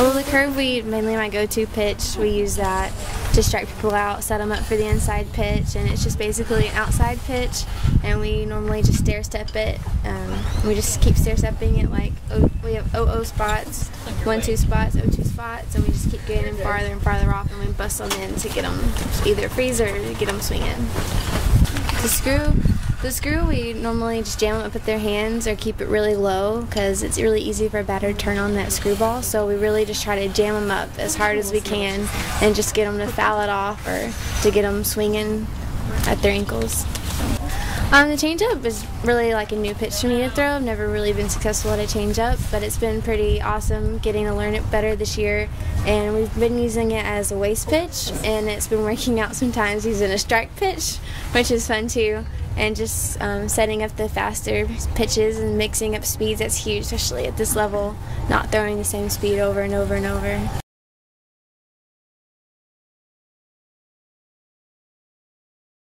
Well, the curve we mainly my go-to pitch. We use that to strike people out, set them up for the inside pitch, and it's just basically an outside pitch. And we normally just stair step it. Um, we just keep stair stepping it like oh, we have 0 spots, one two spots, 0 2 spots, and we just keep getting them farther and farther off, and we bust them in to get them either freeze or get them swinging. The screw the screw, we normally just jam them up with their hands or keep it really low because it's really easy for a batter to turn on that screwball. So we really just try to jam them up as hard as we can and just get them to foul it off or to get them swinging at their ankles. Um, the changeup is really like a new pitch for me to throw. I've never really been successful at a changeup, but it's been pretty awesome getting to learn it better this year. And we've been using it as a waste pitch, and it's been working out sometimes using a strike pitch, which is fun too. And just um, setting up the faster pitches and mixing up speeds, that's huge, especially at this level, not throwing the same speed over and over and over.